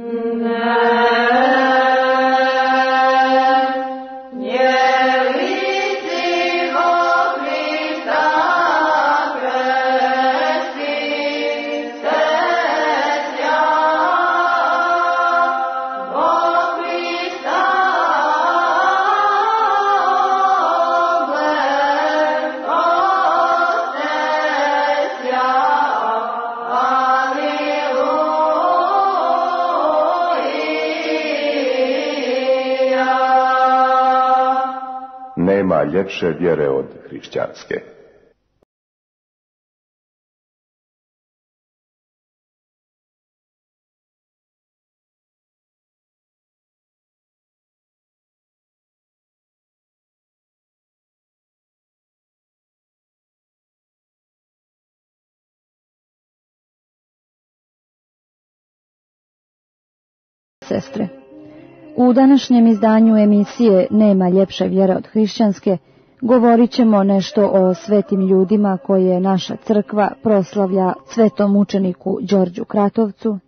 نعم Nema ljepše vjere od hrišćanske. sestre. U današnjem izdanju emisije Nema ljepše vjere od hrišćanske govorit ćemo nešto o svetim ljudima koje naša crkva proslavlja svetom učeniku Đorđu Kratovcu,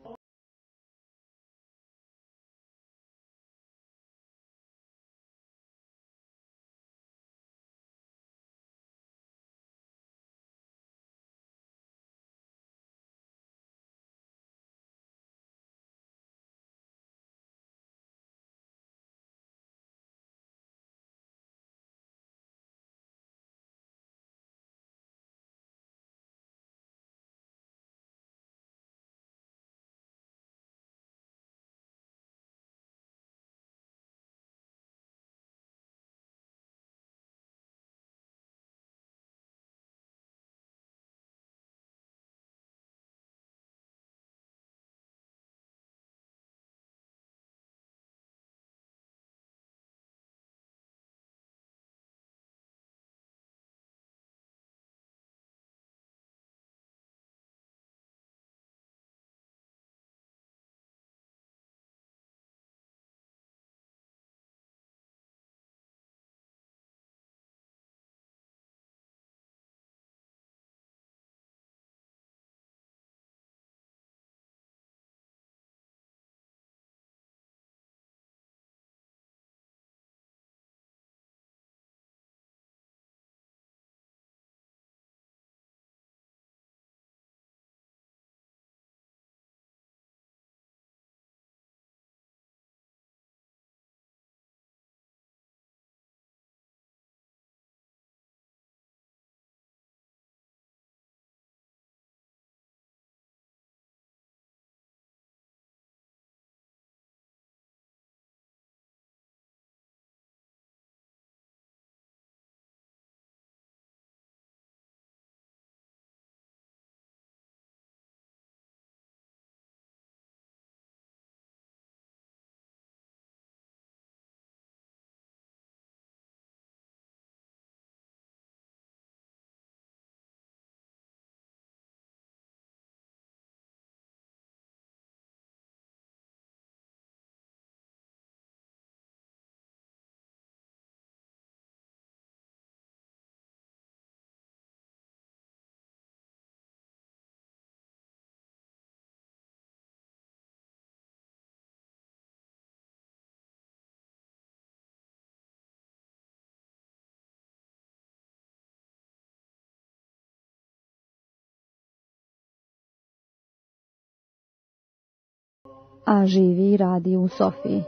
a živi i radi u Sofiji.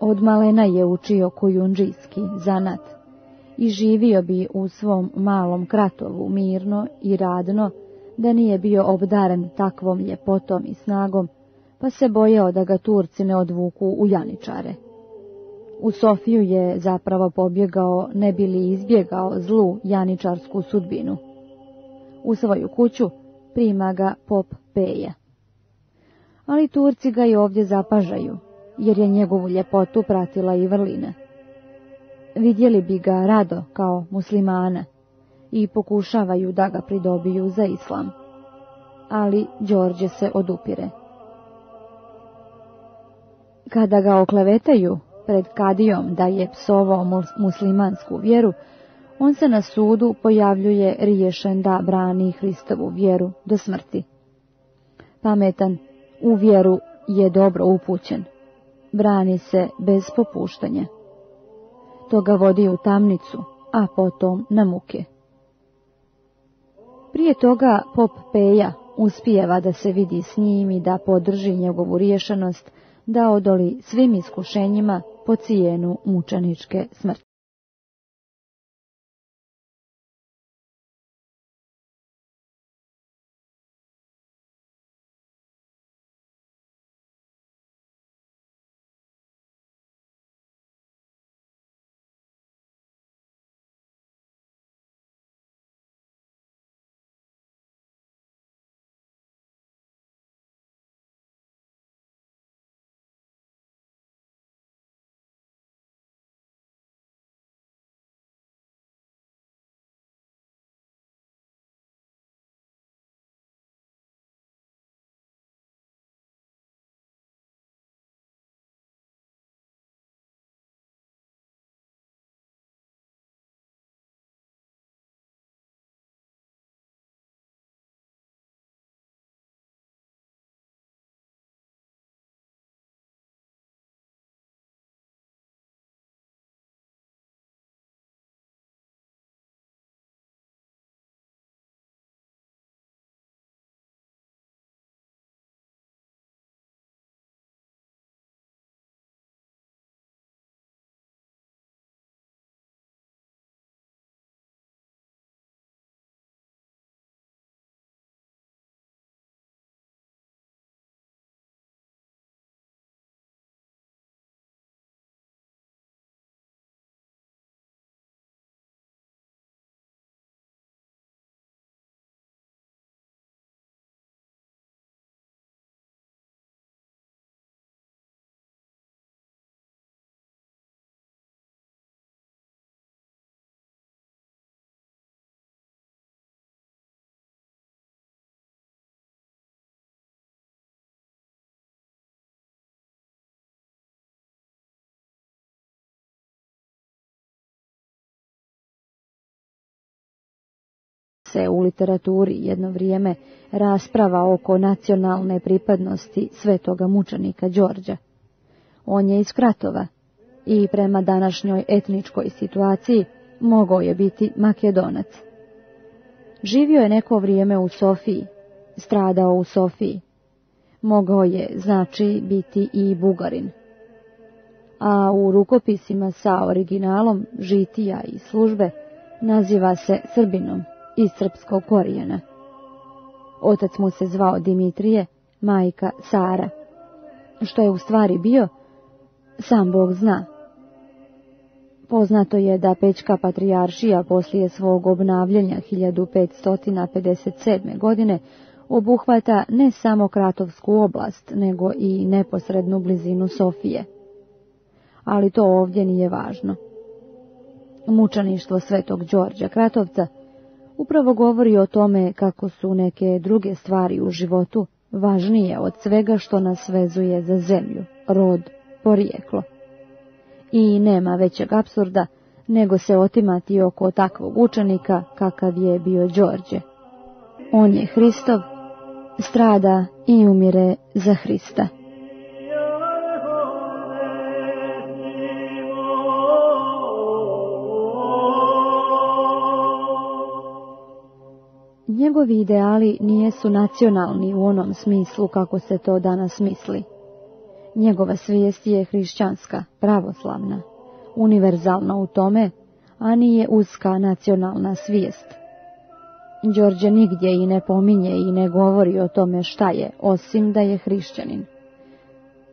Od malena je učio kujundžijski zanat i živio bi u svom malom kratovu mirno i radno, da nije bio obdaren takvom ljepotom i snagom, pa se bojao da ga Turci ne odvuku u janičare. U Sofiju je zapravo pobjegao, ne bi li izbjegao zlu janičarsku sudbinu. U svoju kuću prima ga pop Peja ali Turci ga i ovdje zapažaju, jer je njegovu ljepotu pratila i vrlina. Vidjeli bi ga rado kao muslimana i pokušavaju da ga pridobiju za islam. Ali Đorđe se odupire. Kada ga oklevetaju pred kadijom da je psovao muslimansku vjeru, on se na sudu pojavljuje riješen da brani Hristovu vjeru do smrti. Pametan u vjeru je dobro upućen. Brani se bez popuštanja. To ga vodi u tamnicu, a potom na muke. Prije toga pop Peja uspijeva da se vidi s njim i da podrži njegovu riješenost, da odoli svim iskušenjima po cijenu mučaničke smrti. Se u literaturi jedno vrijeme rasprava oko nacionalne pripadnosti svetoga mučenika Đorđa. On je iz Kratova i prema današnjoj etničkoj situaciji mogao je biti makedonac. Živio je neko vrijeme u Sofiji, stradao u Sofiji. Mogao je, znači, biti i Bugarin. A u rukopisima sa originalom žitija i službe naziva se Srbinom iz srpskog korijena. Otac mu se zvao Dimitrije, majka Sara. Što je u stvari bio, sam Bog zna. Poznato je da Pečka patrijaršija poslije svog obnavljanja 1557. godine obuhvata ne samo Kratovsku oblast, nego i neposrednu blizinu Sofije. Ali to ovdje nije važno. Mučaništvo svetog Đorđa Kratovca upravo govori o tome kako su neke druge stvari u životu važnije od svega što nas vezuje za zemlju, rod, porijeklo. I nema većeg apsurda nego se otimati oko takvog učenika kakav je bio Đorđe. On je Hristov, strada i umire za Hrista. Njegovi ideali nijesu nacionalni u onom smislu kako se to danas misli. Njegova svijest je hrišćanska, pravoslavna, univerzalna u tome, a nije uska nacionalna svijest. Đorđe nigdje i ne pominje i ne govori o tome šta je, osim da je hrišćanin.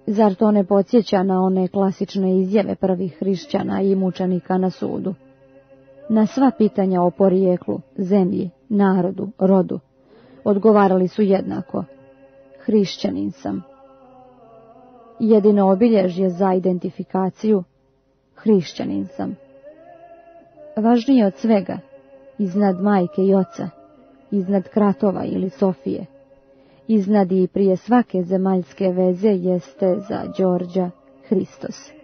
Zar to ne podsjeća na one klasične izjave prvih hrišćana i mučenika na sudu? Na sva pitanja o porijeklu, zemlji, narodu, rodu, odgovarali su jednako. Hrišćanin sam. Jedino obilježje za identifikaciju, hrišćanin sam. Važnije od svega, iznad majke i oca, iznad kratova ili Sofije, iznad i prije svake zemaljske veze jeste za Đorđa Hristos.